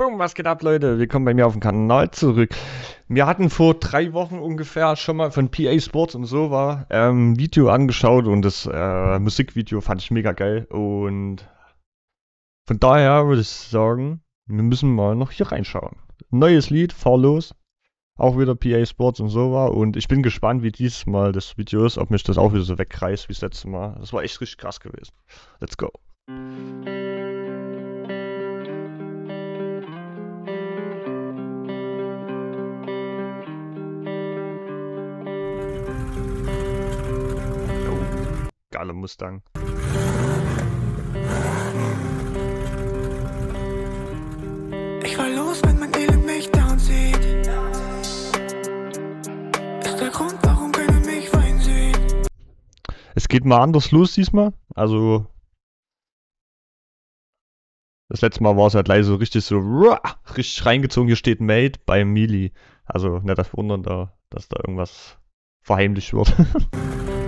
Boom, was geht ab, Leute? Willkommen bei mir auf dem Kanal zurück. Wir hatten vor drei Wochen ungefähr schon mal von PA Sports und so war ähm, Video angeschaut und das äh, Musikvideo fand ich mega geil. Und von daher würde ich sagen, wir müssen mal noch hier reinschauen. Neues Lied, fahr los. Auch wieder PA Sports und so war. Und ich bin gespannt, wie diesmal das Video ist, ob mich das auch wieder so wegreißt wie das letzte Mal. Das war echt richtig krass gewesen. Let's go. Geiler Mustang. Ich war los, wenn mein Elend mich down sieht. Ist der Grund, warum keiner mich weinen sieht. Es geht mal anders los diesmal. Also. Das letzte Mal war es halt leider so richtig so richtig reingezogen. Hier steht Made bei Mili. Also nicht das Wundern da, dass da irgendwas verheimlicht wird.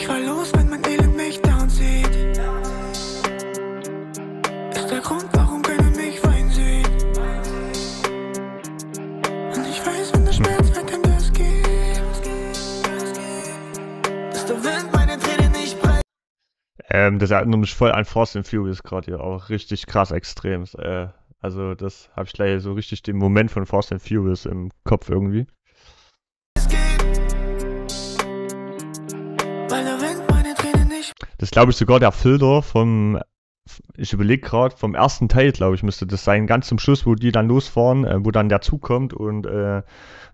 Ich war los, wenn mein Elend mich down sieht. Ist der Grund, warum keiner mich weinen sieht. Und ich weiß, wenn der Schmerz weg in das geht, dass der Wind meine Tränen nicht breit. ähm, das erinnert mich voll an Fast and Furious gerade hier. Auch richtig krass extrem. Äh, also das habe ich gleich so richtig den Moment von Fast and Furious im Kopf irgendwie. Das glaube ich sogar der Filter vom, ich überlege gerade, vom ersten Teil, glaube ich, müsste das sein. Ganz zum Schluss, wo die dann losfahren, äh, wo dann der Zug kommt und äh,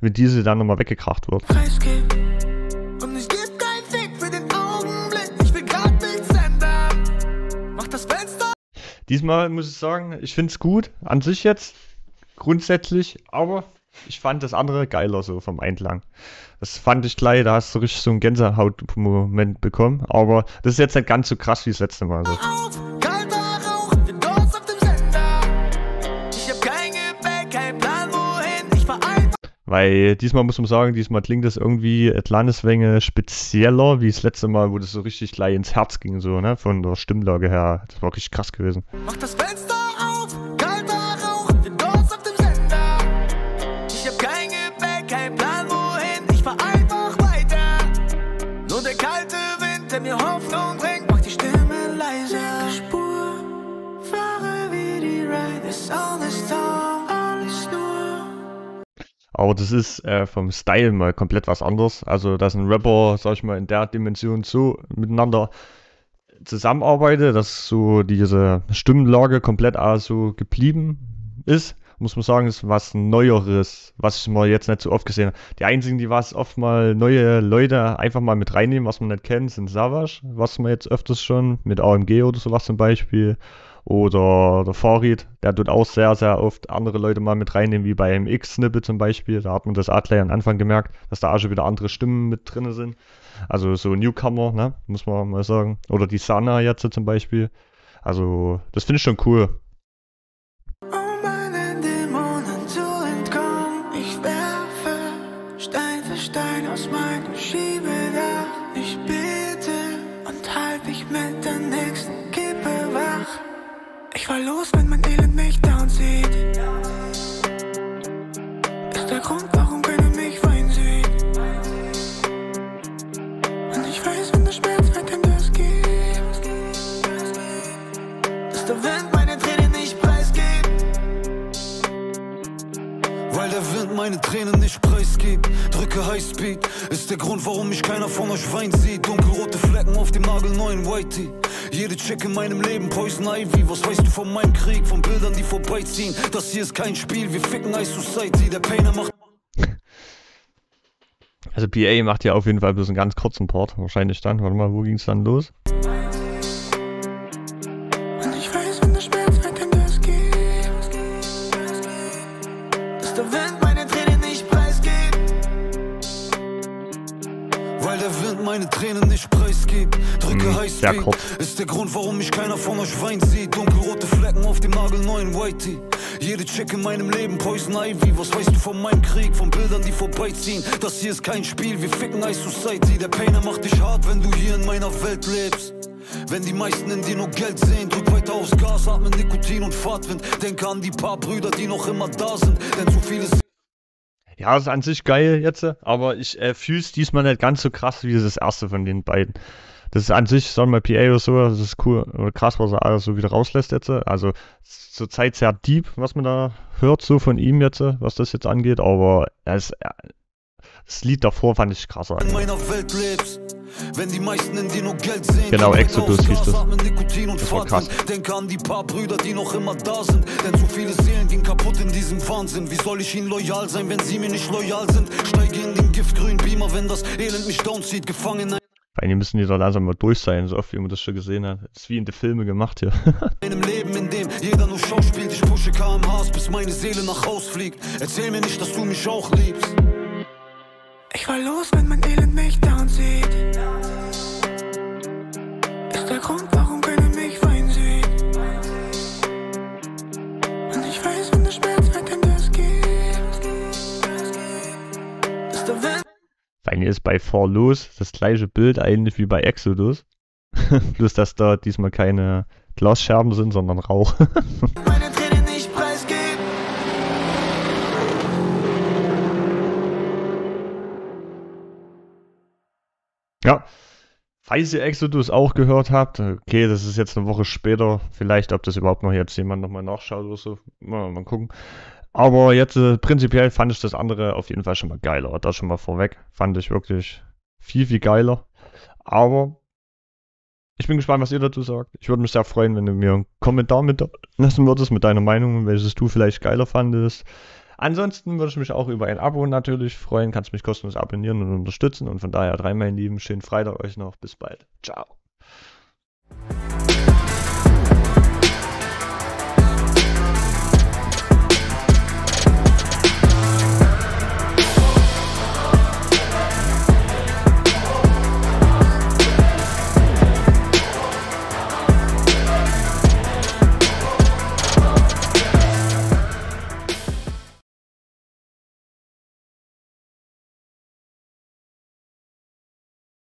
mit diese dann nochmal weggekracht wird. preisgibt. Und ich geb kein Fick für den Augenblick. Ich will grad nichts ändern. Mach das Fenster Diesmal muss ich sagen, ich finde es gut, an sich jetzt, grundsätzlich, aber ich fand das andere geiler so vom Einklang. Das fand ich gleich, da hast du richtig so einen Gänsehaut-Moment bekommen, aber das ist jetzt nicht ganz so krass wie das letzte Mal. So. einfach Weil diesmal muss man sagen, diesmal klingt das irgendwie wenig spezieller, wie das letzte Mal, wo das so richtig gleich ins Herz ging, so, ne, von der Stimmlage her. Das war richtig krass gewesen. Mach das Fenster auf, kalter der mir Hoffnung bringt, macht die Stimme leiser. Spur, fahre wie die Ride, ist alles Traum, alles nur. Aber das ist äh, vom Style mal komplett was anderes. Also, dass ein Rapper, sag ich mal, in der Dimension so miteinander zusammenarbeitet, dass so diese Stimmenlage komplett so geblieben ist, muss man sagen, ist was Neueres, was man jetzt nicht so oft gesehen hat. Die einzigen, die was oft mal neue Leute einfach mal mit reinnehmen, was man nicht kennt, sind Savage, was man jetzt öfters schon mit AMG oder sowas zum Beispiel. Oder der Farid, der tut auch sehr, sehr oft andere Leute mal mit reinnehmen, wie bei MX-Snippet zum Beispiel. Da hat man das gleich am Anfang gemerkt, dass da auch schon wieder andere Stimmen mit drin sind. Also so Newcomer, ne, muss man mal sagen. Oder die Sana jetzt zum Beispiel. Also, das finde ich schon cool. Mit der nächsten Kippe wach. Ich war los, wenn mein nicht preisgibt. Drücke Highspeed, ist der Grund, warum mich keiner von euch weinen sieht. Dunkelrote Flecken auf dem nagelneuen Whitey. Jede Chick in meinem Leben, Poison Ivy. Was weißt du von meinem Krieg? Von Bildern, die vorbeiziehen. Das hier ist kein Spiel, wir ficken Ice Society. Der Painer macht Also PA macht ja auf jeden Fall bloß einen ganz kurzen Part, wahrscheinlich dann. Warte mal, wo ging es dann los? Weil der Wind meine Tränen nicht preisgibt. Drücke Hm, Highspeed, ist der Grund, warum mich keiner von euch weint sieht. Dunkelrote Flecken auf dem nagelneuen Whitey. Jede Chick in meinem Leben, Poison Ivy. Was weißt du von meinem Krieg? Von Bildern, die vorbeiziehen. Das hier ist kein Spiel, wir ficken Ice Society. Der Painer macht dich hart, wenn du hier in meiner Welt lebst. Wenn die meisten in dir nur Geld sehen, drück weiter aufs Gas, atme Nikotin und Fahrtwind. Denke an die paar Brüder, die noch immer da sind, denn zu viele Ja, ist an sich geil jetzt, aber ich äh, fühle es diesmal nicht ganz so krass wie das erste von den beiden. Das ist an sich, sagen wir PA oder so, das ist cool oder krass, was er alles so wieder rauslässt jetzt. Also zur Zeit sehr deep, was man da hört, so von ihm jetzt, was das jetzt angeht, aber es, das Lied davor fand ich krasser. in meiner Welt lebst. Wenn die meisten in dir nur Geld sehen, Genau, Exodus hieß das. Das war krass. Denke an die paar Brüder, die noch immer da sind, denn zu viele Seelen kaputt in diesem Wahnsinn. Wie soll ich ihnen loyal sein, wenn sie mir nicht loyal sind? Steige in den giftgrünen Beamer, wenn das Elend mich downzieht, gefangen in Vor allem müssen die da langsam mal durch sein, so oft wie man das schon gesehen hat. Das ist wie in den Filmen gemacht hier. einem Leben, in dem jeder nur Schau spielt. Ich pushe KMHs, bis meine Seele nach Haus fliegt. Erzähl mir nicht, dass du mich auch liebst. Ich war los, wenn mein Elend mich down sieht. Ist der Grund, Allem ist bei For Los das gleiche Bild eigentlich wie bei Exodus. Bloß, dass da diesmal keine Glasscherben sind, sondern Rauch. meine Tränen nicht preisgibt. Ja. Falls ihr Exodus auch gehört habt, okay, das ist jetzt eine Woche später, vielleicht, ob das überhaupt noch jetzt jemand nochmal nachschaut oder so, mal, mal gucken. Aber jetzt äh, prinzipiell fand ich das andere auf jeden Fall schon mal geiler. Das schon mal vorweg. Fand ich wirklich viel, viel geiler. Aber ich bin gespannt, was ihr dazu sagt. Ich würde mich sehr freuen, wenn du mir einen Kommentar mit lassen würdest mit deiner Meinung, welches du vielleicht geiler fandest. Ansonsten würde ich mich auch über ein Abo natürlich freuen. Kannst mich kostenlos abonnieren und unterstützen. Und von daher drei, mein Lieben, schönen Freitag euch noch. Bis bald. Ciao.